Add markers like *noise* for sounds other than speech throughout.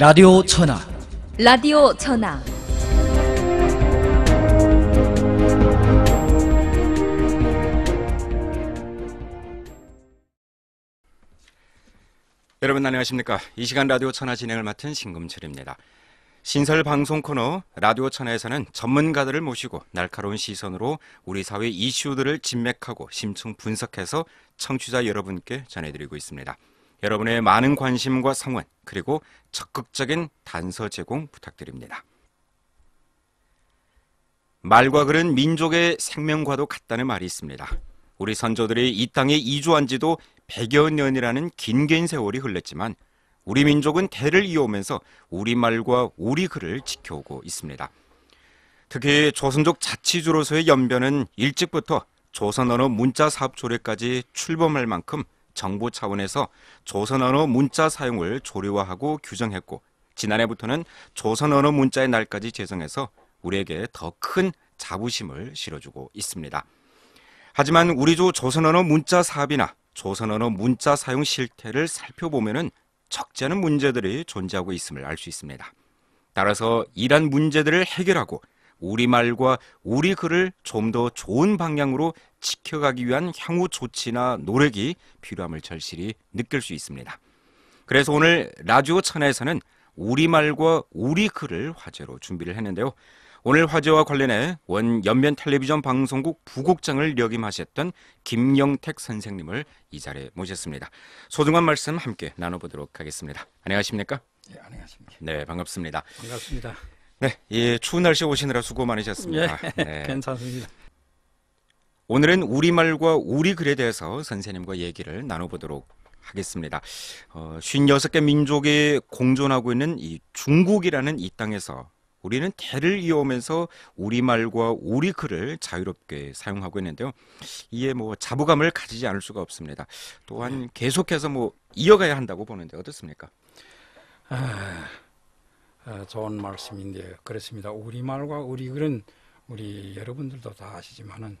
라디오 천하 라디오 전화 여러분 안녕하십니까? 이 시간 라디오 천하 진행을 맡은 신금철입니다. 신설 방송 코너 라디오 천하에서는 전문가들을 모시고 날카로운 시선으로 우리 사회 이슈들을 진맥하고 심층 분석해서 청취자 여러분께 전해드리고 있습니다. 여러분의 많은 관심과 성원 그리고 적극적인 단서 제공 부탁드립니다. 말과 글은 민족의 생명과도 같다는 말이 있습니다. 우리 선조들이 이 땅에 이주한 지도 100여 년이라는 긴긴 세월이 흘렀지만 우리 민족은 대를 이어오면서 우리 말과 우리 글을 지켜오고 있습니다. 특히 조선족 자치주로서의 연변은 일찍부터 조선언어 문자 사업 조례까지 출범할 만큼 정부 차원에서 조선언어 문자 사용을 조례화하고 규정했고 지난해부터는 조선언어 문자의 날까지 제정해서 우리에게 더 큰 자부심을 실어주고 있습니다. 하지만 우리조 조선언어 문자 사업이나 조선언어 문자 사용 실태를 살펴보면은 적지 않은 문제들이 존재하고 있음을 알 수 있습니다. 따라서 이러한 문제들을 해결하고 우리말과 우리 글을 좀 더 좋은 방향으로 지켜가기 위한 향후 조치나 노력이 필요함을 절실히 느낄 수 있습니다. 그래서 오늘 라디오 천하에서는 우리말과 우리 글을 화제로 준비를 했는데요. 오늘 화제와 관련해 원 연면 텔레비전 방송국 부국장을 역임하셨던 김영택 선생님을 이 자리에 모셨습니다. 소중한 말씀 함께 나눠보도록 하겠습니다. 안녕하십니까? 예, 안녕하십니까. 네, 반갑습니다. 반갑습니다. 네, 예, 추운 날씨 오시느라 수고 예, 많으셨습니다. *laughs* 네. 괜찮습니다. 오늘은 우리말과 우리 글에 대해서 선생님과 얘기를 나눠보도록 하겠습니다. 어, 56개 민족이 공존하고 있는 이 중국이라는 이 땅에서 우리는 대를 이어오면서 우리말과 우리 글을 자유롭게 사용하고 있는데요. 이에 뭐 자부감을 가지지 않을 수가 없습니다. 또한 계속해서 뭐 이어가야 한다고 보는데 어떻습니까? 아, 좋은 말씀인데 그렇습니다. 우리말과 우리 글은 우리 여러분들도 다 아시지만은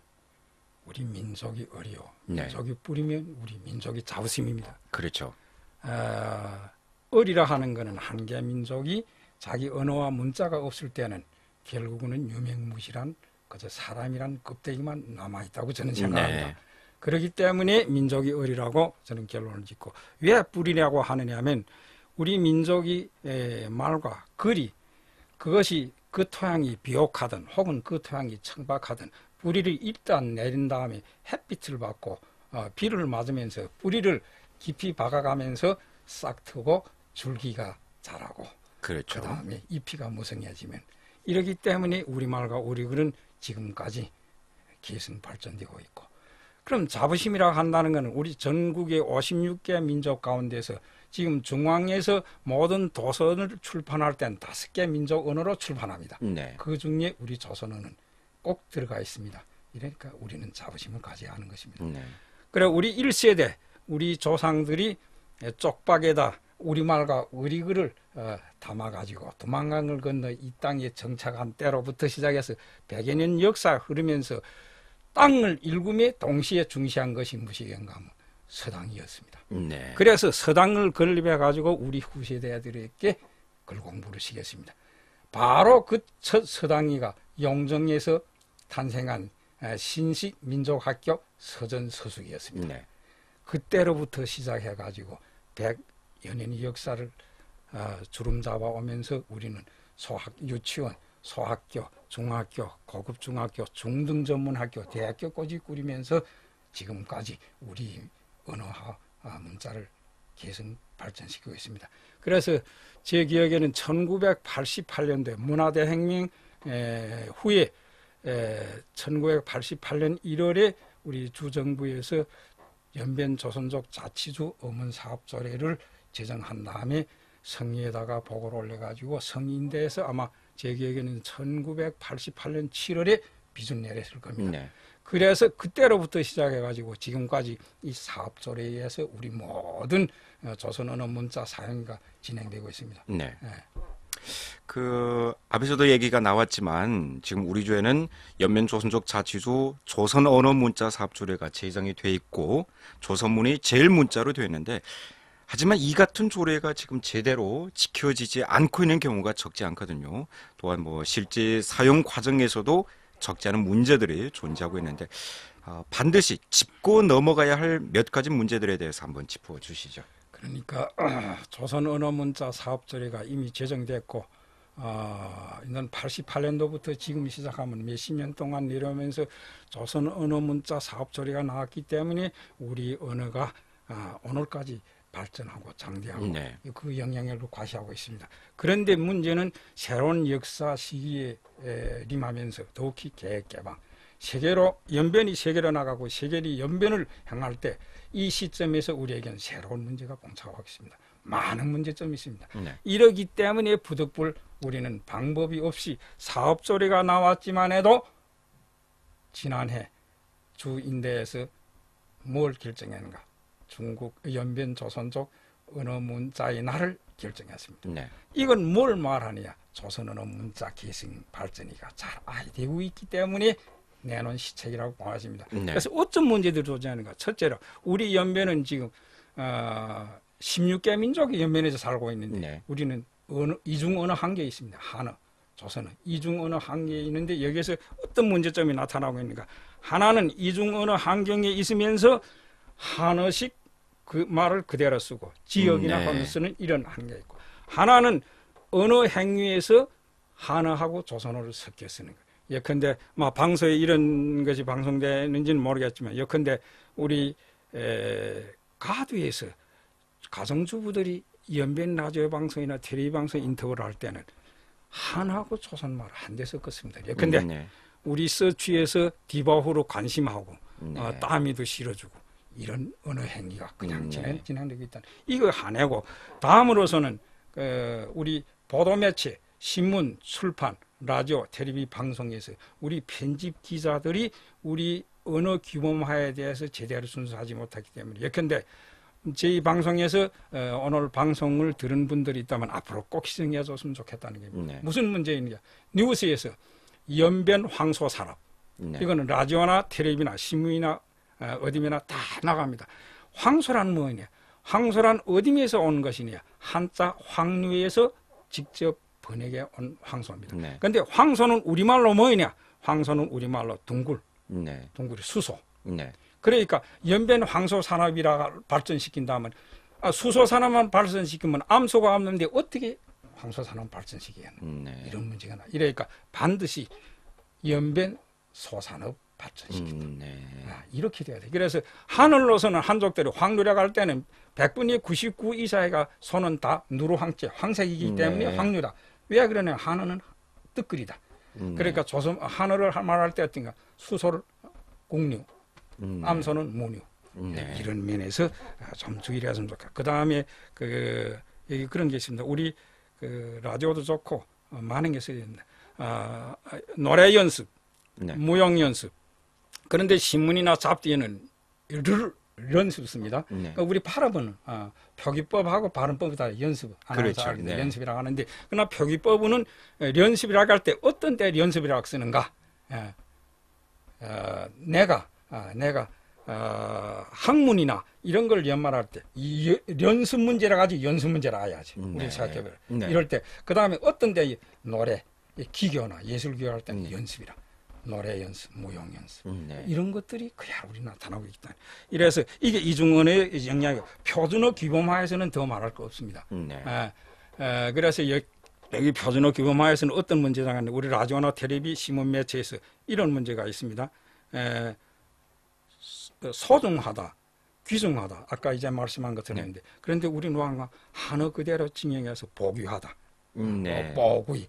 우리 민족이 어려, 네. 민족이 뿌리면 우리 민족이 자부심입니다. 그렇죠. 아, 어리라 하는 거는 한개 민족이 자기 언어와 문자가 없을 때는 결국은 유명무실한 그저 사람이란 껍데기만 남아 있다고 저는 생각합니다. 네. 그렇기 때문에 민족이 어리라고 저는 결론을 짓고 왜 뿌리냐고 하느냐면 우리 민족이 에, 말과 글이 그것이 그 토양이 비옥하든 혹은 그 토양이 청박하든 뿌리를 일단 내린 다음에 햇빛을 받고 어, 비를 맞으면서 뿌리를 깊이 박아가면서 싹 트고 줄기가 자라고 그렇죠. 그 다음에 잎이가 무성해지면 이러기 때문에 우리말과 우리 글은 지금까지 계속 발전되고 있고 그럼 자부심이라고 한다는 것은 우리 전국의 56개 민족 가운데서 지금 중앙에서 모든 도서를 출판할 땐 다섯 개 민족 언어로 출판합니다. 네. 그 중에 우리 조선어는 꼭 들어가 있습니다. 이러니까 우리는 자부심을 가져야 하는 것입니다. 네. 그래 우리 1세대 우리 조상들이 쪽박에다 우리말과 우리 글을 어, 담아가지고 도망강을 건너 이 땅에 정착한 때로부터 시작해서 백여 년 역사 흐르면서 땅을 일구매 동시에 중시한 것이 하면 서당이었습니다. 네. 그래서 서당을 건립해 가지고 우리 후세대들에게 글 공부를 시켰습니다. 바로 그 첫 서당이가 용정에서 탄생한 에, 신식 민족학교 서전 서숙이었습니다. 네. 그때로부터 시작해 가지고 100여 년의 역사를 어, 주름 잡아 오면서 우리는 소학 유치원, 소학교, 중학교, 고급 중학교, 중등 전문 학교, 대학교 꼬지 꾸리면서 지금까지 우리 언어와 아, 문자를 계속 발전시키고 있습니다. 그래서 제 기억에는 1988년도에 문화대혁명 에, 후에 에, 1988년 1월에 우리 주정부에서 연변 조선족 자치주 어문 사업 조례를 제정한 다음에 성의에다가 보고를 올려가지고 성인대에서 아마 제 기억에는 1988년 7월에 비준 내렸을 겁니다. 네. 그래서 그때로부터 시작해가지고 지금까지 이 사업 조례에 의해서 우리 모든 어, 조선 언어 문자 사용가 진행되고 있습니다. 네. 예. 그 앞에서도 얘기가 나왔지만 지금 우리 주에는 연면 조선족 자치주 조선 언어 문자 사업 조례가 제정이 돼 있고 조선문이 제일 문자로 되어 있는데 하지만 이 같은 조례가 지금 제대로 지켜지지 않고 있는 경우가 적지 않거든요. 또한 뭐 실제 사용 과정에서도 적지 않은 문제들이 존재하고 있는데 어, 반드시 짚고 넘어가야 할 몇 가지 문제들에 대해서 한번 짚어 주시죠. 그러니까 *clears throat* 조선 언어 문자 사업 조례가 이미 제정됐고 어, 이는 88년도부터 지금 시작하면 몇십 년 동안 내려오면서 조선 언어 문자 사업 조례가 나왔기 때문에 우리 언어가 아, 오늘까지 발전하고 장대하고 네. 그 영향력을 과시하고 있습니다. 그런데 문제는 새로운 역사 시기에 에, 림하면서 더욱이 계획 개방 세계로 연변이 세계로 나가고 세계이 연변을 향할 때 이 시점에서 우리에게는 새로운 문제가 봉착하고 있습니다. 많은 문제점이 있습니다. 네. 이러기 때문에 부득불 우리는 방법이 없이 사업조례가 나왔지만 해도 지난해 주 인대에서 뭘 결정했는가? 중국 연변 조선족 언어 문자의 날을 결정했습니다. 네. 이건 뭘 말하느냐? 조선 언어 문자 계승 발전이가 잘 아이되고 있기 때문에 내놓은 시책이라고 보아집니다. 네. 그래서 어떤 문제들이 존재하는가? 첫째로 우리 연변은 지금 어, 16개 민족이 연변에서 살고 있는데 네. 우리는 언어, 이중 언어 한계에 있습니다. 한어, 조선은 이중 언어 한계에 있는데 여기에서 어떤 문제점이 나타나고 있는가? 하나는 이중 언어 환경에 있으면서 한어식 그 말을 그대로 쓰고 지역이나 네. 하면 쓰는 이런 한계 있고 하나는 언어 행위에서 한어하고 조선어를 섞여 쓰는 거예요. 예컨대 뭐 방송에 이런 것이 방송되는지는 모르겠지만 예컨대 우리 에, 가두에서 가정주부들이 연변 라디오 방송이나 텔레비 방송 인터뷰를 할 때는 한하고 조선말을 한대 섞었습니다. 예컨대 네. 우리 서취에서 디바후로 관심하고 네. 어, 따미도 실어주고 이런 언어 행위가 그냥 음, 진행, 네. 진행되고 있다. 이거 하내고 다음으로서는 그 우리 보도 매체, 신문, 출판, 라디오, 텔레비 방송에서 우리 편집 기자들이 우리 언어 규범화에 대해서 제대로 순수하지 못하기 때문에 예컨대 저희 방송에서 어, 오늘 방송을 들은 분들이 있다면 앞으로 꼭 시정해 줬으면 좋겠다는 겁니다. 네. 무슨 문제이냐? 뉴스에서 연변 황소 산업 네. 이거는 라디오나 텔레비나 신문이나 어, 어디면나 다 나갑니다. 황소란 뭐냐? 황소란 어디에서 온 것이냐? 한자 황류에서 직접 번역해 온 황소입니다. 네. 그런데 황소는 우리말로 뭐냐? 황소는 우리말로 둥굴, 네. 둥굴이 수소. 네. 그러니까 연변 황소 산업이라 발전시킨다면 아, 수소 산업만 발전시키면 암소가 없는데 어떻게 황소 산업 발전시키겠노? 네. 이런 문제가 나. 이러니까 반드시 연변 소산업 발전시킨다. 음, 네. 아, 이렇게 돼야 돼. 그래서 하늘로서는 한족들이 황누려 갈 때는 100분의 99 이상가 손은 다 누르황제, 황색이기 때문에 네. 황류다. 왜 그러냐? 한어는 뜨끌이다. 음, 그러니까 조선 할- 말할 때 어떤가? 수소를 공류, 음, 암소는 무류. 네. 이런 면에서 아, 좀 주의를 했으면 좋겠다. 그 다음에 그 그런 게 있습니다. 우리 그 라디오도 좋고 어, 많은 게 써야 된다. 아, 아, 노래 연습, 네. 무용 연습. 그런데 신문이나 잡지에는 를 연습 씁니다. 네. 그러니까 우리 발음은 아, 표기법하고 발음법이 다 연습 그렇죠. 네. 연습이라고 하는데 그러나 표기법은 에, 연습이라고 할 때 어떤 때 연습이라고 쓰는가? 예. 어, 내가 아, 내가 어, 학문이나 이런 걸 연말할 때 이 연습 문제라 가지고 연습 문제라 해야지 네. 우리 생각해보라 네. 이럴 때 그 다음에 어떤 때이 노래 이 기교나 예술 교육할 때는 네. 연습이라 노래 연습 무용 연습 음, 네. 이런 것들이 그야 우리 나타나고 있다. 이래서 이게 이중언의 영향이 표준어 규범화에서는 더 말할 거 없습니다. 네. 에, 에, 그래서 여, 여기 표준어 규범화에서는 어떤 문제가 있는데 우리 라디오나 텔레비 신문 매체에서 이런 문제가 있습니다. 에, 소- 소중하다, 귀중하다. 아까 이제 말씀한 것처럼 했는데 그런데 우리 노anga 한어 그대로 징용해서 보규하다. 음, 네. 어, 뽀구이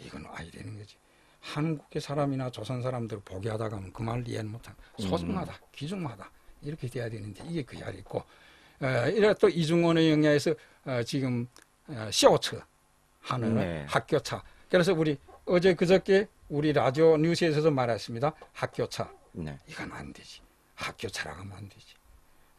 이건 아이 되는 거지. 한국의 사람이나 조선 사람들 보게 하다가 하면 그 말을 이해는 못한 소중하다, 귀중하다 이렇게 돼야 되는데 이게 그 자리 있고 어, 이래 또 이중언의 영향에서 어, 지금 어, 시오처 하는 네. 학교차. 그래서 우리 어제 그저께 우리 라디오 뉴스에서도 말했습니다. 학교차 네. 이건 안 되지. 학교차라고 하면 안 되지.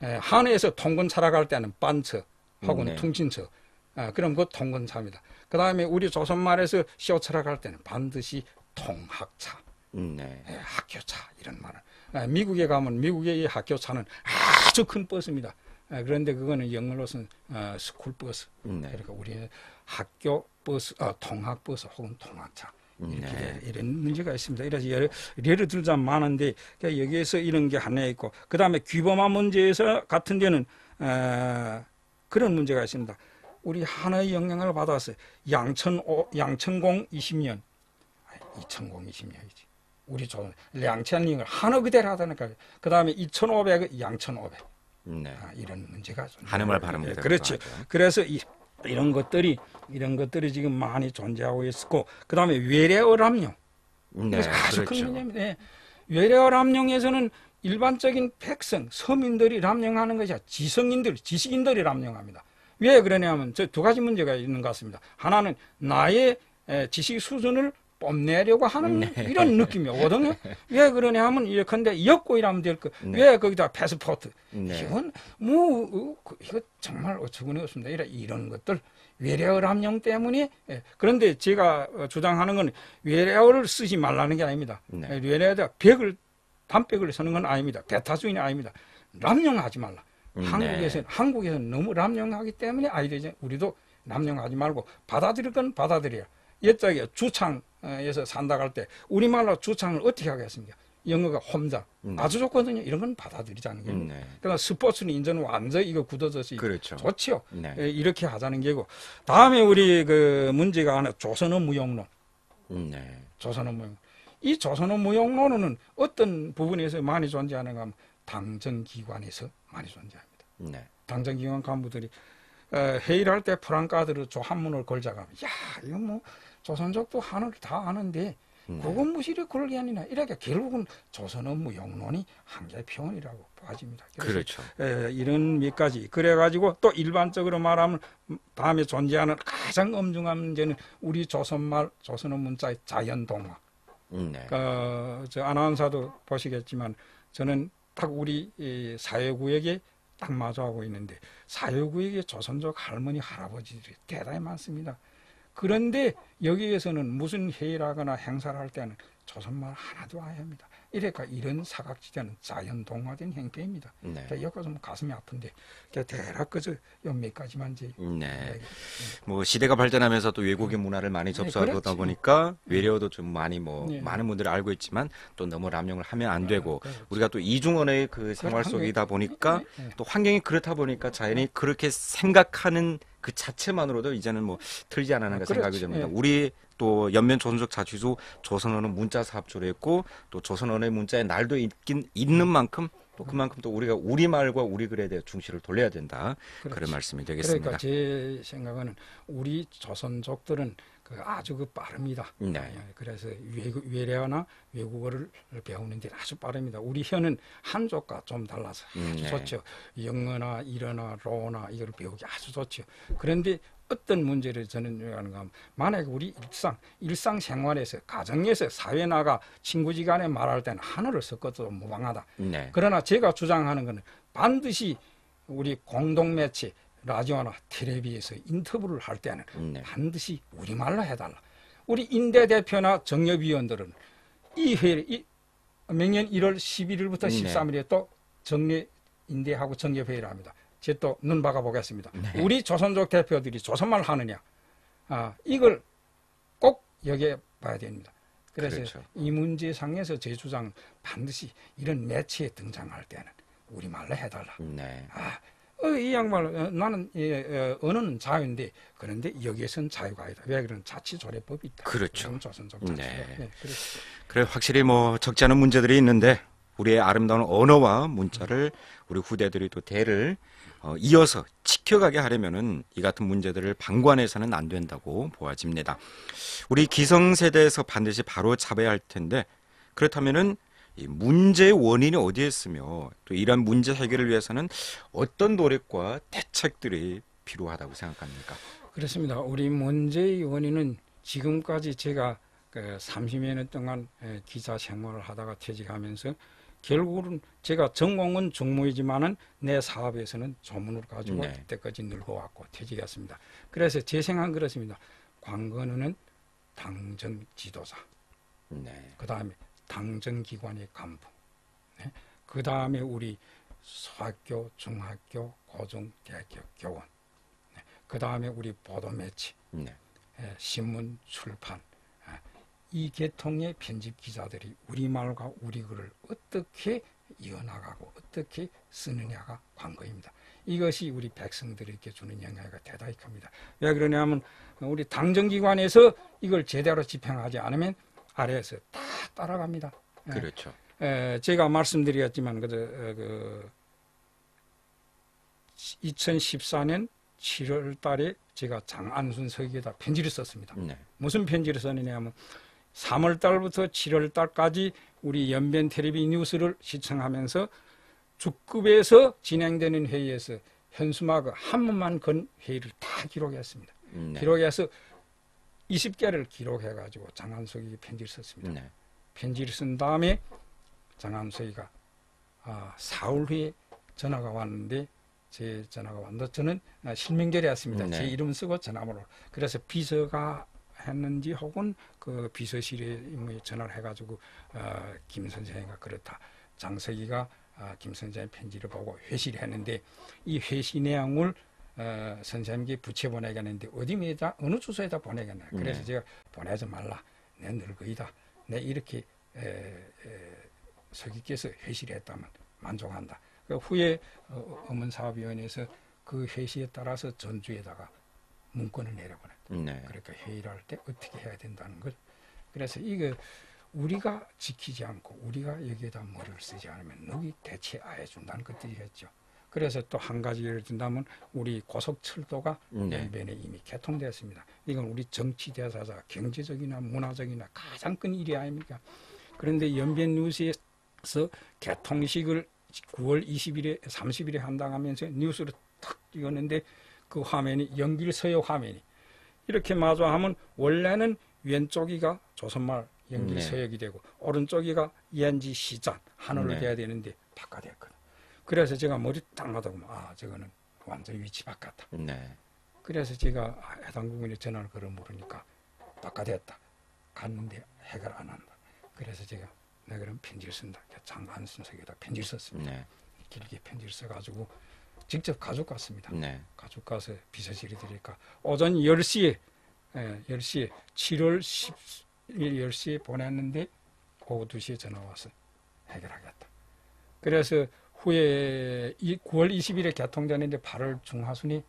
에, 한에서 통근차라고 할 때는 빤처 혹은 네. 퉁친처. 아, 그럼 그 통근차입니다. 그 다음에 우리 조선말에서 시오차라고 할 때는 반드시 통학차, 음, 네. 에, 학교차 이런 말을. 아, 미국에 가면 미국의 이 학교차는 아주 큰 버스입니다. 아, 그런데 그거는 영어로서는 어, 스쿨 버스. 네. 그러니까 우리는 학교 버스, 어, 통학 버스 혹은 통학차. 이렇게 네. 이런 문제가 있습니다. 이래서 예를, 예를 들자 많은데 그러니까 여기에서 이런 게 하나 있고 그 다음에 귀범한 문제에서 같은 데는 어, 그런 문제가 있습니다. 우리 하나의 영향을 받았어요. 양천 양천공 20년, 2000공 20년이지. 우리 조 양천링을 하나 그대로 하다니까. 그 다음에 2,500은 양천500 네. 아, 이런 문제가 좀 한음을 발음 예, 그대로 그렇죠. 그래서 이, 이런 것들이 이런 것들이 지금 많이 존재하고 있고 그 다음에 외래어람용 네. 그래서 아주 큰 그렇죠. 문제입니다. 예. 외래어 람용에서는 일반적인 백성, 서민들이 람용하는 것이 아니라 지성인들, 지식인들이 람용합니다. 왜 그러냐면 저 두 가지 문제가 있는 것 같습니다. 하나는 나의 에, 지식 수준을 뽐내려고 하는 네. 이런 느낌이 오거든요. *laughs* 왜 그러냐 하면 예컨대 역고이라면 될 거. 네. 왜 거기다 패스포트. 네. 이건 뭐 어, 그, 이거 정말 어처구니 없습니다. 이런, 이런 것들 외래어 람용 때문에 예. 그런데 제가 어, 주장하는 건 외래어를 쓰지 말라는 게 아닙니다. 네. 예, 외래어에다 백을 담백을 쓰는 건 아닙니다. 배타주의는 아닙니다. 람용하지 말라. 네. 한국에서는 한국에서는 너무 람용하기 때문에 아이들 우리도 람용하지 말고 받아들일 건 받아들여야. 옛적에 주창 에서 산다 갈 때 우리말로 주창을 어떻게 하겠습니까? 영어가 홈자 네. 아주 좋거든요. 이런 건 받아들이자는 게. 네. 그러니까 스포츠는 인제는 완전 이거 굳어져서 그렇죠. 좋지요. 네. 예, 이렇게 하자는 게고 다음에 우리 그 문제가 하나 조선어 무용론. 네. 조선어 무용. 이 조선어 무용론은 어떤 부분에서 많이 존재하는가 하면 당정기관에서 많이 존재합니다. 네. 당정기관 간부들이 어, 회의를 할 때 프랑카드로 조 한문을 걸자가 야 이거 뭐 조선족도 한어를 다 아는데 네. 그건 무시리 그럴 게 아니라 이렇게 결국은 조선어 무용론이 한계 표현이라고 봐집니다. 그렇죠. 에, 이런 몇 가지 그래가지고 또 일반적으로 말하면 다음에 존재하는 가장 엄중한 문제는 우리 조선말 조선어 문자의 자연동화 네. 어, 저 아나운서도 보시겠지만 저는 딱 우리 이 사회구역에 딱 마주하고 있는데 사회구역에 조선족 할머니 할아버지들이 대단히 많습니다. 그런데 여기에서는 무슨 회의를 하거나 행사를 할 때는 조선말 하나도 안 합니다. 이래까 이런 사각지대는 자연 동화된 형태입니다. 네. 여기서 좀 가슴이 아픈데 대략 그저 요몇 가지만 이제 네. 이야기- 뭐 시대가 발전하면서 또 외국의 문화를 많이 접수하다 그렇지. 보니까 외래어도 좀 많이 뭐 네. 많은 분들이 알고 있지만 또 너무 람용을 하면 안 되고 그렇죠. 우리가 또 이중언어의 그 생활 그렇죠. 속이다 보니까 네, 네. 또 환경이 그렇다 보니까 자연이 그렇게 생각하는 그 자체만으로도 이제는 뭐 틀지 않았는가 아, 생각이. 됩니다. 예. 우리 또 연면 조선족 자취소 조선어는 문자 사업주로 했고 또 조선어의 문자에 날도 있긴 있는 만큼 또 그만큼 또 우리가 우리 말과 우리 글에 대해 중시를 돌려야 된다. 그런 그렇지. 말씀이 되겠습니다. 그러니까 제 생각은 우리 조선족들은 그 아주 그 빠릅니다. 네. 예, 그래서 외국, 외래어나 외국어를 배우는 데 아주 빠릅니다. 우리 혀는 한족과 좀 달라서 음, 아주 네. 좋죠. 영어나 일어나 로나 이걸 배우기 아주 좋죠. 그런데 어떤 문제를 저는 하는가 하면 만약에 우리 일상 일상 생활에서 가정에서 사회 나가 친구지간에 말할 때는 한어를 섞어도 무방하다. 네. 그러나 제가 주장하는 것은 반드시 우리 공동 매체 라디오나 텔레비에서 인터뷰를 할 때는 네. 반드시 우리말로 해달라. 우리 인대 대표나 정협위원들은 이 회의 이明年 1월 11일부터 네. 13일에 또 정례 인대하고 정협 회의를 합니다. 제 또 눈 박아 보겠습니다. 네. 우리 조선족 대표들이 조선말 하느냐? 아 이걸 꼭 여기에 봐야 됩니다. 그래서 그렇죠. 이 문제 상에서 제 주장 반드시 이런 매체에 등장할 때는 우리말로 해달라. 네. 아, 어, 이 양말 어, 나는 예, 어, 언어는 자유인데 그런데 여기에선 자유가 아니다. 왜 그런 자치조례법이 있다. 그렇죠. 조선족. 네. 네. 그래 확실히 뭐 적지 않은 문제들이 있는데 우리의 아름다운 언어와 문자를 우리 후대들이 또 대를 어, 이어서 지켜가게 하려면은 이 같은 문제들을 방관해서는 안 된다고 보아집니다. 우리 기성세대에서 반드시 바로 잡아야 할 텐데 그렇다면은 이 문제의 원인이 어디에 있으며 또 이러한 문제 해결을 위해서는 어떤 노력과 대책들이 필요하다고 생각합니까? 그렇습니다. 우리 문제의 원인은 지금까지 제가 그 30여 년 동안 에, 기자 생활을 하다가 퇴직하면서 결국은 제가 전공은 종무이지만은 내 사업에서는 조문을 가지고 네. 그때까지 늙어왔고 퇴직했습니다. 그래서 제 생각은 그렇습니다. 관건은 당정 지도자, 네. 그 다음에 당정기관의 간부, 그 다음에 우리 소학교, 중학교, 고등, 대학교 교원. 그 다음에 우리 보도 매체, 네. 예, 신문, 출판. 아, 이 계통의 편집 기자들이 우리말과 우리 글을 어떻게 이어나가고 어떻게 쓰느냐가 관건입니다. 이것이 우리 백성들에게 주는 영향이 대단히 큽니다. 왜 그러냐면 우리 당정기관에서 이걸 제대로 집행하지 않으면 아래에서 다 따라갑니다. 예. 그렇죠. 에, 제가 말씀드렸지만 그, 어, 그 2014년 7월 달에 제가 장안순 서기에다 편지를 썼습니다. 네. 무슨 편지를 썼느냐면 3월 달부터 7월 달까지 우리 연변 텔레비 뉴스를 시청하면서 주급에서 진행되는 회의에서 현수막을 한 번만 건 회의를 다 기록했습니다. 네. 기록해서 20개를 기록해가지고 장안석이 편지를 썼습니다. 네. 편지를 쓴 다음에 장암서이가 아, 사흘 후에 전화가 왔는데 제 전화가 왔는데 저는 아, 실명절이었습니다. 네. 제 이름 쓰고 전화번호. 그래서 비서가 했는지 혹은 그 비서실에 뭐 전화를 해가지고 어, 김 선생이가 그렇다. 장석이가 아, 김 선생의 편지를 보고 회시를 했는데 이 회시 내용을 어, 선생님께 부채 보내겠는데 어디에다 어느 주소에다 보내겠나. 그래서 네. 제가 보내지 말라. 내 늙어이다. 내 이렇게 에, 에, 서기께서 회시를 했다면 만족한다. 그 후에 어, 어문사업위원회에서 그 회시에 따라서 전주에다가 문건을 내려보냈다. 네. 그러니까 회의를 할 때 어떻게 해야 된다는 걸. 그래서 이거 우리가 지키지 않고 우리가 여기에다 머리를 쓰지 않으면 누기 대체 안 해준다는 것들이겠죠. 그래서 또 한 가지 예를 든다면 우리 고속철도가 네. 연변에 이미 개통되었습니다. 이건 우리 정치 대사자 경제적이나 문화적이나 가장 큰 일이 아닙니까? 그런데 연변 뉴스에서 개통식을 9월 20일에 30일에 한다고 하면서 뉴스를 탁 찍었는데 그 화면이 연길 서역 화면이 이렇게 마주하면 원래는 왼쪽이가 조선말 연길 네. 서역이 되고 오른쪽이가 연지 시장 하늘로 네. 돼야 되는데 바꿔됐거든. 그래서 제가 머리 딱 맞아보면 아 저거는 완전 위치 바꿨다. 네. 그래서 제가 아, 해당 부분에 전화를 걸어 물으니까 바꿔됐다. 갔는데 해결 안 한다. 그래서 제가 내가 그럼 편지를 쓴다. 장안 순석에다 편지를 썼습니다. 네. 길게 편지를 써가지고 직접 가족 갔습니다. 네. 가족 가서 비서실에 드리니까 오전 10시에 예, 10시에 7월 10일 10시에 보냈는데 오후 2시에 전화 와서 해결하겠다. 그래서 후에 이 9월 20일에 개통되는데 8월 중하순에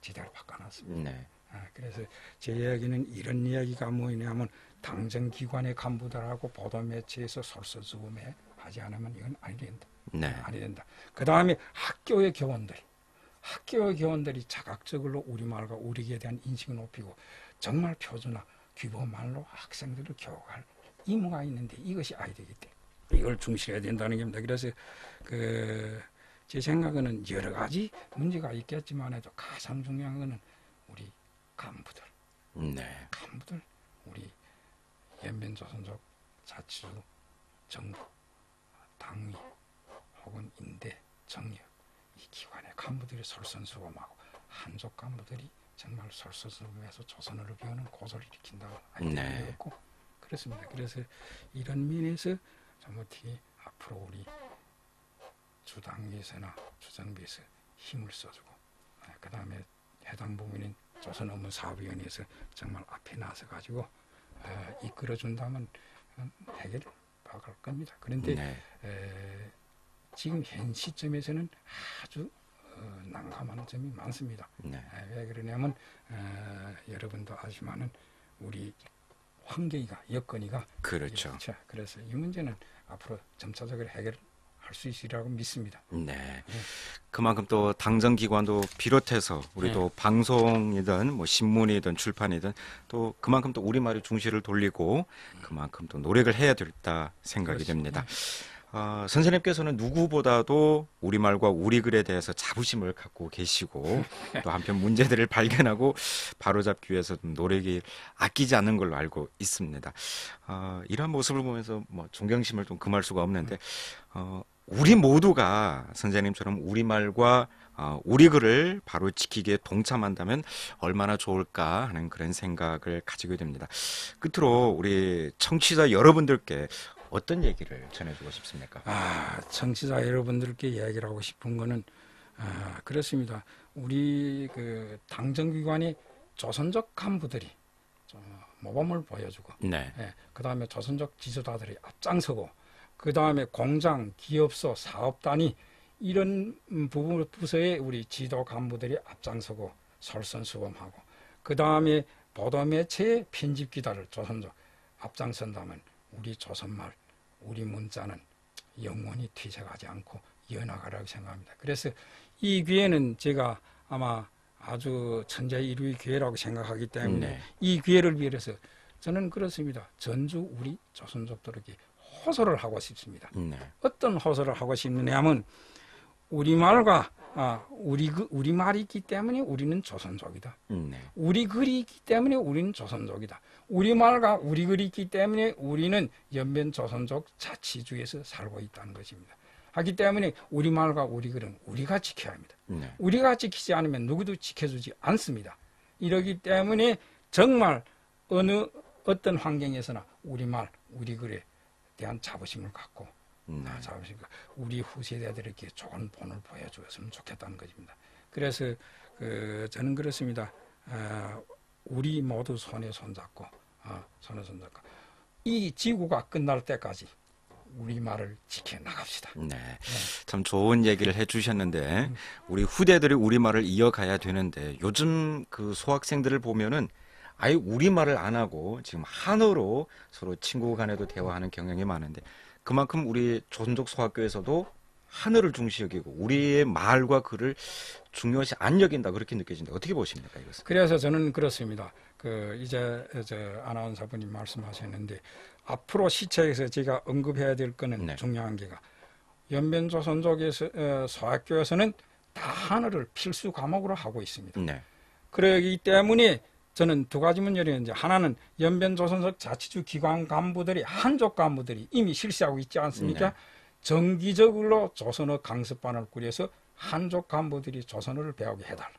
제대로 바꿔놨습니다. 네. 아, 그래서 제 이야기는 이런 이야기가 뭐냐면 당정 기관의 간부들하고 보도 매체에서 솔선수범해 하지 않으면 이건 아니 된다. 네. 아니 된다. 그 다음에 학교의 교원들, 학교의 교원들이 자각적으로 우리말과 우리에 대한 인식을 높이고 정말 표준화, 규범말로 학생들을 교육할 의무가 있는데 이것이 아이 되기 때문에 이걸 중시해야 된다는 겁니다. 그래서 그 제 생각에는 여러 가지 문제가 있겠지만 해도 가장 중요한 거는 우리 간부들, 네. 간부들, 우리 연변 조선족 자치주, 정부, 당위 혹은 인대, 정력 이 기관의 간부들이 솔선수범하고 한족 간부들이 정말 솔선수범해서 조선을 비우는 고소를 일으킨다고 네. 알고 그렇습니다. 그래서 이런 면에서 좀 어떻게 앞으로 우리 주당위에서나 주정비에서 힘을 써주고 그 다음에 해당 부분인 조선업무사업위원회에서 정말 앞에 나서 가지고 어, 이끌어준다면 음, 해결을 박을 겁니다. 그런데 네. 에, 지금 현 시점에서는 아주 어, 난감한 점이 많습니다. 네. 에, 왜 그러냐면 어, 여러분도 아시지만은 우리 환경이가 여건이가 그렇죠. 자, 그래서 이 문제는 앞으로 점차적으로 해결 할 수 있으리라고 믿습니다. 네. 그만큼 또 당정 기관도 비롯해서 우리 또 방송이든 뭐 신문이든 출판이든 또 그만큼 또 우리말의 중시를 돌리고 그만큼 또 노력을 해야 될다 생각이 그렇습니다. 됩니다. 아, 선생님께서는 누구보다도 우리말과 우리글에 대해서 자부심을 갖고 계시고 *laughs* 또 한편 문제들을 발견하고 바로잡기 위해서 좀 노력이 아끼지 않는 걸로 알고 있습니다. 아, 이러한 모습을 보면서 뭐 존경심을 좀 금할 수가 없는데 어, 우리 모두가 선생님처럼 우리말과 어, 우리 글을 바로 지키기에 동참한다면 얼마나 좋을까 하는 그런 생각을 가지게 됩니다. 끝으로 우리 청취자 여러분들께 어떤 얘기를 전해주고 싶습니까? 아, 청취자 여러분들께 이야기를 하고 싶은 거는 아, 그렇습니다. 우리 그 당정기관이 조선족 간부들이 저 모범을 보여주고 네. 예, 그 다음에 조선족 지도자들이 앞장서고 그 다음에 공장, 기업소, 사업단이 이런 음, 부분 부서에 우리 지도 간부들이 앞장서고 솔선수범하고 그 다음에 보도 매체의 편집 기다를 조선족 앞장선다면 우리 조선말, 우리 문자는 영원히 퇴색하지 않고 이어나가라고 생각합니다. 그래서 이 기회는 제가 아마 아주 천재일우의 기회라고 생각하기 때문에 네. 이 기회를 위해서 저는 그렇습니다. 전주 우리 조선족들에게 호소를 하고 싶습니다. 네. 어떤 호소를 하고 싶느냐면 우리말과 아, 우리 그 우리 말이 있기 때문에 우리는 조선족이다. 네. 우리 글이 있기 때문에 우리는 조선족이다. 우리 말과 우리 글이 있기 때문에 우리는 연변 조선족 자치주에서 살고 있다는 것입니다. 하기 때문에 우리 말과 우리 글은 우리가 지켜야 합니다. 네. 우리가 지키지 않으면 누구도 지켜주지 않습니다. 이러기 때문에 정말 어느 어떤 환경에서나 우리 말, 우리 글에 대한 자부심을 갖고 네. 아, 자부심, 우리 후세대들에게 좋은 본을 보여주었으면 좋겠다는 것입니다. 그래서 그 저는 그렇습니다. 아, 우리 모두 손에 손잡고 아, 손에 손잡고 이 지구가 끝날 때까지 우리 말을 지켜 나갑시다. 네. 참 좋은 얘기를 해주셨는데 우리 후대들이 우리 말을 이어가야 되는데 요즘 그 소학생들을 보면은 아예 우리 말을 안 하고 지금 한어로 서로 친구 간에도 대화하는 경향이 많은데 그만큼 우리 조선족 소학교에서도 한어를 중시 여기고 우리의 말과 글을 중요시 안 여긴다 그렇게 느껴진다 어떻게 보십니까 이것은? 그래서 저는 그렇습니다. 그 이제 저 아나운서분이 말씀하셨는데 앞으로 시책에서 제가 언급해야 될 거는 네. 중요한 게가 연변조선족에서 어, 소학교에서는 다 한어를 필수 과목으로 하고 있습니다. 네. 그러기 때문에 저는 두 가지 문제를 이제 하나는 연변조선족 자치주 기관 간부들이 한족 간부들이 이미 실시하고 있지 않습니까? 네. 정기적으로 조선어 강습반을 꾸려서 한족 간부들이 조선어를 배우게 해달라.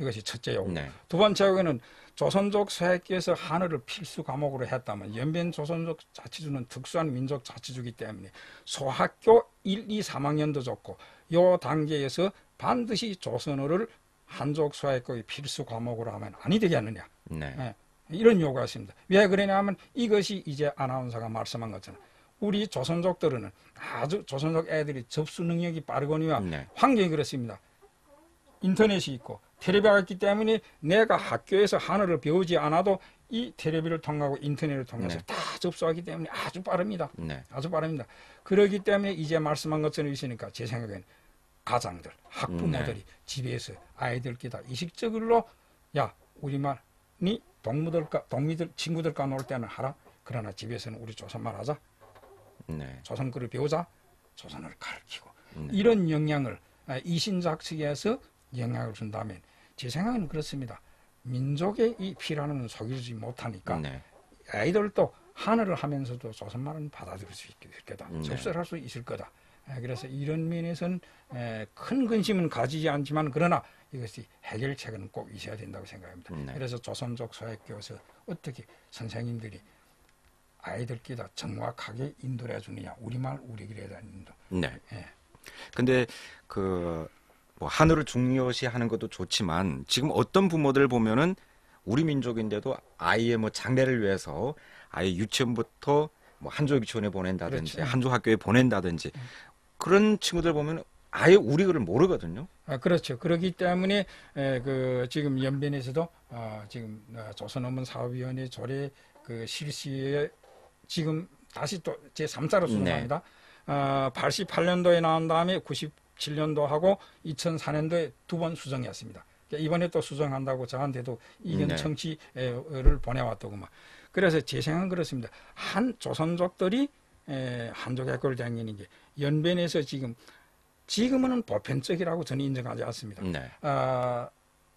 이것이 첫째 요구. 네. 두 번째 요구는 조선족 소학교에서 한어를 필수 과목으로 했다면 연변 조선족 자치주는 특수한 민족 자치주기 때문에 소학교 1, 2, 3학년도 좋고 요 단계에서 반드시 조선어를 한족 소학교의 필수 과목으로 하면 아니 되겠느냐. 네. 예, 이런 요구가 있습니다. 왜 그러냐면 이것이 이제 아나운서가 말씀한 것처럼 우리 조선족들은 아주 조선족 애들이 접수 능력이 빠르거니와 네. 환경이 그렇습니다. 인터넷이 있고 텔레비가 있기 때문에 내가 학교에서 한어를 배우지 않아도 이 텔레비를 통하고 인터넷을 통해서 네. 다 접수하기 때문에 아주 빠릅니다. 네. 아주 빠릅니다. 그러기 때문에 이제 말씀한 것처럼 있으니까 제 생각엔 가장들, 학부모들이 집에서 아이들끼리 이식적으로 야 우리말이 동무들과 동미들 친구들과 놀 때는 하라. 그러나 집에서는 우리 조선말 하자. 네. 조선글을 배우자. 조선을 가르치고 네. 이런 영향을 아, 이신작 측에서 영향을 준다면 제 생각은 그렇습니다. 민족의 이 피라는 속이지 못하니까 네. 아이들도 한어를 하면서도 조선말은 받아들일 수 있게 될 거다. 네. 접수할 수 있을 거다. 에, 그래서 이런 면에서는 에, 큰 근심은 가지지 않지만 그러나 이것이 해결책은 꼭 있어야 된다고 생각합니다. 네. 그래서 조선족 소학교에서 어떻게 선생님들이 아이들끼리 정확하게 인도를 해주느냐 우리말 우리길에 대한 인도 네. 예. 근데 그뭐 한어를 중요시하는 것도 좋지만 지금 어떤 부모들 보면은 우리 민족인데도 아이의 뭐 장래를 위해서 아이 유치원부터 뭐 한족 유치원에 보낸다든지 그렇죠. 한족 학교에 보낸다든지 그런 친구들 보면 아예 우리 글을 모르거든요. 아, 그렇죠. 그렇기 때문에 에, 그 지금 연변에서도 아, 지금 아, 조선어문 사업위원회 조례 그 실시에 지금 다시 또 제 3자로 수정합니다. 아, 88년도에 나온 다음에 97년도 하고 2004년도에 두 번 수정했습니다. 그러니까 이번에 또 수정한다고 저한테도 이견 네. 청취를 보내왔더구만. 그래서 제 생각은 그렇습니다. 한 조선족들이 에, 한족 학교를 다니는 게 연변에서 지금 지금은 보편적이라고 저는 인정하지 않습니다. 네. 아,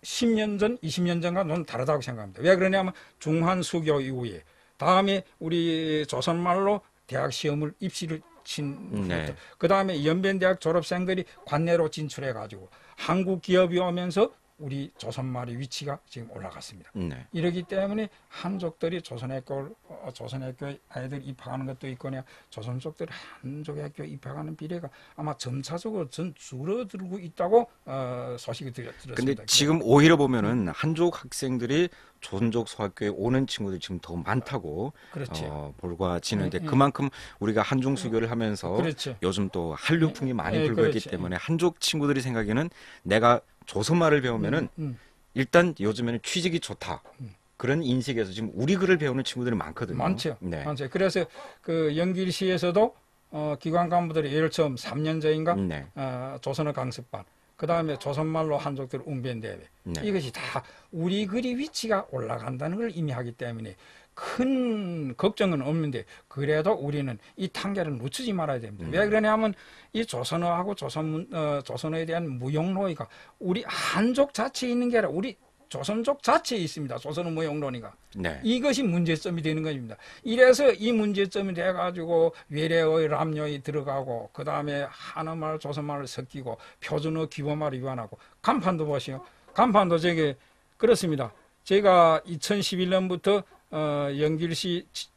10년 전, 20년 전과 는 다르다고 생각합니다. 왜 그러냐면 중한 수교 이후에 다음에 우리 조선말로 대학 시험을 입시를 친 네. 그 다음에 연변대학 졸업생들이 관내로 진출해 가지고 한국 기업이 오면서 우리 조선말의 위치가 지금 올라갔습니다. 네. 이러기 때문에 한족들이 조선학교 어, 조선학교 아이들 입학하는 것도 있거냐 조선족들이 한족학교 입학하는 비례가 아마 점차적으로 전 줄어들고 있다고 어, 소식이 들, 들었습니다. 근데 지금 오히려 보면은 한족 학생들이 조선족 소학교에 오는 친구들이 지금 더 많다고 그렇지. 어, 볼과지는데 음, 음. 그만큼 우리가 한중 수교를 하면서 그렇죠. 요즘 또 한류풍이 많이 예, 불고 있기 그렇지. 때문에 한족 친구들이 생각에는 내가 조선말을 배우면은 음, 일단 요즘에는 취직이 좋다. 음. 그런 인식에서 지금 우리 글을 배우는 친구들이 많거든요. 많죠. 네. 많죠. 그래서 그 연길시에서도 어, 기관 간부들이 예를 처음 3년 전인가 네. 어, 조선어 강습반 그 다음에 조선말로 한족들 웅변 대회 네. 이것이 다 우리 글이 위치가 올라간다는 걸 의미하기 때문에 큰 걱정은 없는데 그래도 우리는 이 단계를 놓치지 말아야 됩니다. 음. 왜 그러냐면 이 조선어하고 조선 어, 조선어에 대한 무용론이가 우리 한족 자체에 있는 게 아니라 우리 조선족 자체에 있습니다. 조선어 무용론이가 네. 이것이 문제점이 되는 것입니다. 이래서 이 문제점이 돼가지고 외래어의 람녀이 들어가고 그 다음에 한어말 조선말을 섞이고 표준어 기본말을 위반하고 간판도 보시오. 간판도 저게 그렇습니다. 제가 2011년부터 어, 연길시 치-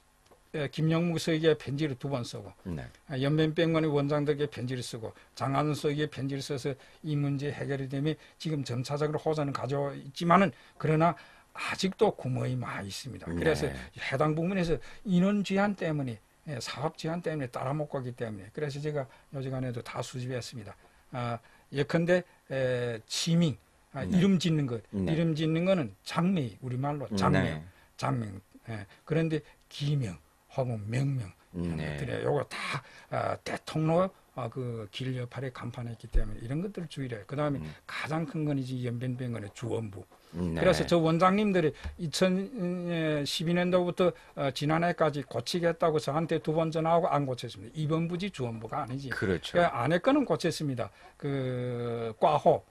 에, 김영묵 서에게 편지를 두 번 쓰고 네. 아, 연변병원의 원장들에게 편지를 쓰고 장한은 서에게 편지를 써서 이 문제 해결이 되면 지금 점차적으로 호전은 가져오고 있지만은 그러나 아직도 구멍이 많이 있습니다. 그래서 네. 해당 부분에서 인원 제한 때문에 예, 사업 제한 때문에 따라 못 가기 때문에 그래서 제가 요지간에도 다 수집했습니다. 아, 예컨대 에, 지명 아, 네. 이름 짓는 것 네. 이름 짓는 거는 장명 우리말로 장명 네. 장명 예, 그런데 기명 혹은 명명 이런 네. 요거 다 아, 대통로 아, 그길 옆에 간판했기 때문에 이런 것들을 주의를 해요. 그 다음에 음. 가장 큰 건 이제 연변병원의 주원부. 네. 그래서 저 원장님들이 2012년도부터 어, 지난해까지 고치겠다고 저한테 두 번 전화하고 안 고쳤습니다. 이번 부지 주원부가 아니지. 그렇죠. 그 안에 거는 고쳤습니다. 그 과호,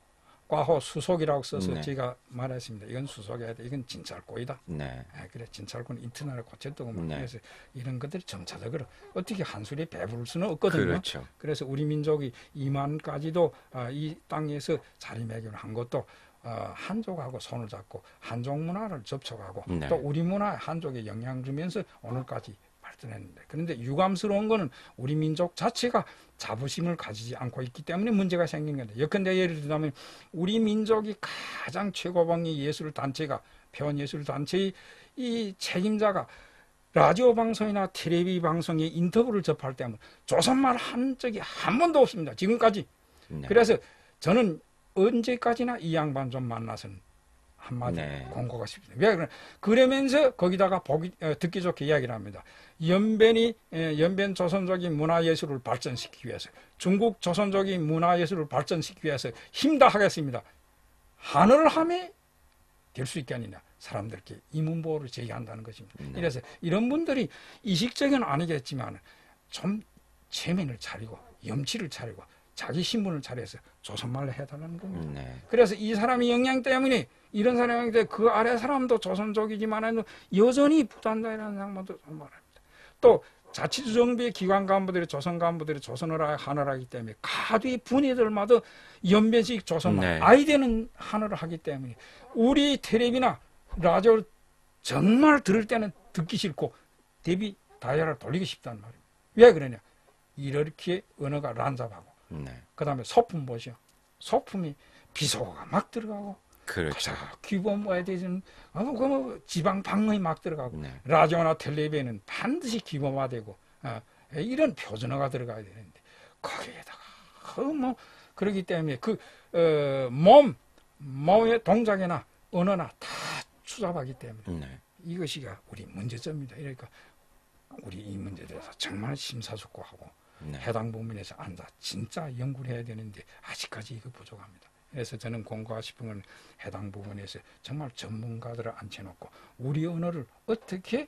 과호 수속이라고 써서 네. 제가 말했습니다. 이건 수속해야 돼. 이건 진찰고이다. 네. 아, 그래 진찰군 이튿날에 고쳤더구만. 네. 그래서 이런 것들이 점차적으로 어떻게 한술에 배부를 수는 없거든요. 그렇죠. 그래서 우리 민족이 이만까지도 아, 이 땅에서 자리매김을 한 것도 어, 한족하고 손을 잡고 한족 문화를 접촉하고 네. 또 우리 문화에 한족에 영향 주면서 오늘까지 발전했는데 그런데 유감스러운 거는 우리 민족 자체가 자부심을 가지지 않고 있기 때문에 문제가 생긴 건데 예컨대 예를 들자면 우리 민족이 가장 최고봉의 예술 단체가 표현 예술 단체의 이 책임자가 라디오 방송이나 텔레비 방송의 인터뷰를 접할 때면 조선말 한 적이 한 번도 없습니다. 지금까지. 네. 그래서 저는 언제까지나 이 양반 좀 만나서는 한마디 네. 공고가 싶습니다. 왜 그러 그러면서 거기다가 보기 어, 듣기 좋게 이야기를 합니다. 연변이 에, 연변 조선적인 문화예술을 발전시키기 위해서 중국 조선적인 문화예술을 발전시키기 위해서 힘다 하겠습니다. 하늘 함에 될수 있게 아니냐 사람들께 이문보호를 제기한다는 것입니다. 네. 이래서 이런 분들이 이식적은 아니겠지만 좀 체면을 차리고 염치를 차리고 자기 신분을 차려서 조선말로 해달라는 겁니다. 네. 그래서 이 사람의 영향 때문에 이런 사람이 그 아래 사람도 조선족이지만 여전히 부단다이라는 양반도 말합니다. 또 자치주정부의 기관 간부들이 조선 간부들이 조선어라 하늘하기 때문에 가뒤 분이들마다 연변식 조선말 네. 아이디어는 하늘을 하기 때문에 우리 텔레비나 라디오 정말 들을 때는 듣기 싫고 데뷔 다이얼을 돌리기 쉽다는 말입니다. 왜 그러냐? 이렇게 언어가 란잡하고 네. 그 다음에 소품 보시오. 소품이 비속어가 막 들어가고 그렇죠. 기본뭐에 대해서는 아무 그뭐 지방 방언이 막 들어가고 네. 라디오나 텔레비에는 반드시 기본화되고 어, 이런 표준어가 들어가야 되는데 거기에다가 어, 뭐 그러기 때문에 그 어, 몸 몸의 동작이나 언어나 다 추잡하기 때문에 네. 이것이가 우리 문제점입니다. 그러니까 우리 이 문제에 대해서 정말 심사숙고하고 네. 해당 부문에서 앉아 진짜 연구를 해야 되는데 아직까지 이거 부족합니다. 그래서 저는 공부하고 싶은 건 해당 부분에서 정말 전문가들을 앉혀놓고 우리 언어를 어떻게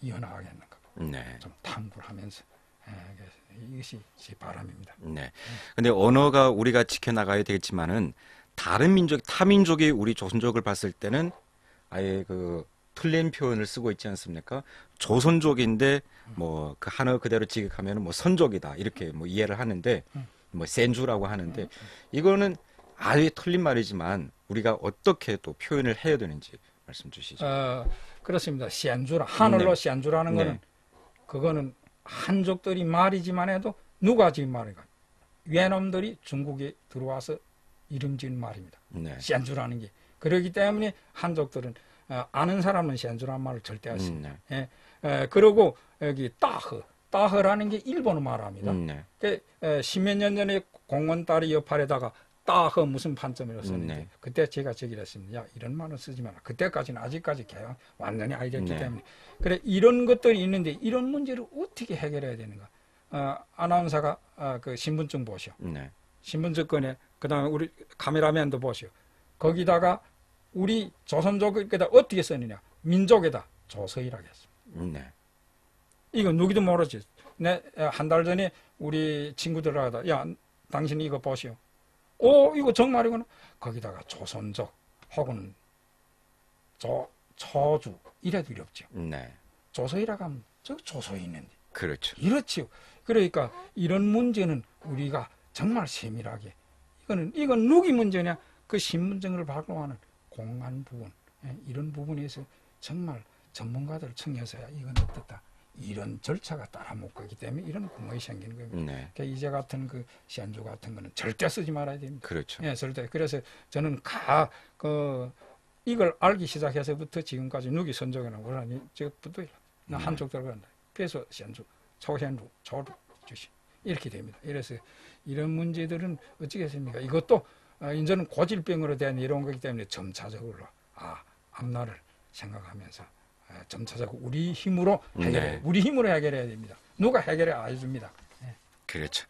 이어나가겠는가 네. 좀 탐구를 하면서 에, 그래서 이것이 제 바람입니다. 네. 근데 언어가 우리가 지켜나가야 되겠지만은 다른 민족, 타 민족이 우리 조선족을 봤을 때는 아예 그 틀린 표현을 쓰고 있지 않습니까? 조선족인데 뭐 그 한어 그대로 지극하면 뭐 선족이다 이렇게 뭐 이해를 하는데 뭐 센주라고 하는데 이거는 아예 틀린 말이지만 우리가 어떻게 또 표현을 해야 되는지 말씀 주시죠. 어, 그렇습니다. 시안주라 하늘로 네. 시안주라는 네. 거는 그거는 한족들이 말이지만 해도 누가 지은 말인가? 외놈들이 중국에 들어와서 이름 지은 말입니다. 네. 시안주라는 게 그렇기 때문에 한족들은 어, 아는 사람은 시안주라는 말을 절대 하지. 음, 네. 예, 에, 그리고 여기 따흐, 따흐라는 게 일본어 말합니다. 음, 네. 그, 에, 십몇 년 전에 공원 딸이 옆팔에다가 따흐 무슨 판점이라고 썼는데 네. 그때 제가 저기를 했습니다. 야 이런 말은 쓰지 마라. 그때까지는 아직까지 개혁 완전히 아이됐기 네. 때문에 그래 이런 것들이 있는데 이런 문제를 어떻게 해결해야 되는가? 어, 아나운서가 어, 그 신분증 보시오. 네. 신분증 꺼내 그다음에 우리 카메라맨도 보시오. 거기다가 우리 조선족에다 어떻게 썼느냐? 민족에다 조서이라고 했습니다. 음, 네. 이거 누구도 모르지. 내 한 달 전에 우리 친구들하다 야 당신 이거 보시오. 오 이거 정말이구나. 거기다가 조선족 혹은 조 초주 이래도 이렵죠. 네. 조서이라고 하면 저 조서에 있는데 그렇죠. 이렇지요. 그러니까 이런 문제는 우리가 정말 세밀하게 이거는 이건 누기 문제냐 그 신분증을 발급하는 공안 부분 예, 이런 부분에서 정말 전문가들 청해서야 이건 어떻다 이런 절차가 따라 못 가기 때문에 이런 구멍이 생기는 겁니다. 네. 그러니까 이제 같은 그 시안주 같은 거는 절대 쓰지 말아야 됩니다. 그렇죠. 예, 절대. 그래서 저는 가, 그, 이걸 알기 시작해서부터 지금까지 누기 선적이나 원하니, 저부터 나 네. 한쪽 들어간다. 그래서 시안주, 초현주, 조루, 주시. 이렇게 됩니다. 이래서 이런 문제들은 어찌겠습니까? 이것도, 어, 이제는 고질병으로 대한 이런 거기 때문에 점차적으로, 아, 앞날을 생각하면서, 아, 점차적으로 우리 힘으로 해결해, 네. 우리 힘으로 해결해야 됩니다. 누가 해결해 안 해줍니다. 그렇죠.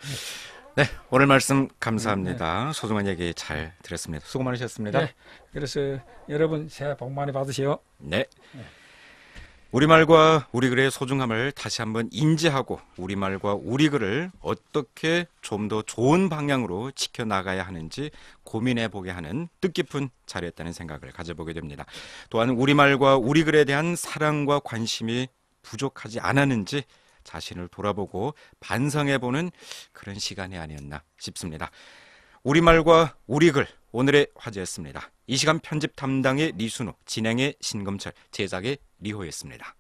네, 오늘 말씀 감사합니다. 소중한 얘기 잘 들었습니다. 수고 많으셨습니다. 네. 그래서 여러분 새해 복 많이 받으세요. 네. 우리말과 우리글의 소중함을 다시 한번 인지하고 우리말과 우리글을 어떻게 좀 더 좋은 방향으로 지켜나가야 하는지 고민해 보게 하는 뜻깊은 자리였다는 생각을 가져보게 됩니다. 또한 우리말과 우리글에 대한 사랑과 관심이 부족하지 않았는지 자신을 돌아보고 반성해 보는 그런 시간이 아니었나 싶습니다. 우리말과 우리글 오늘의 화제였습니다. 이 시간 편집 담당의 리순호, 진행의 신금철, 제작의 리호였습니다.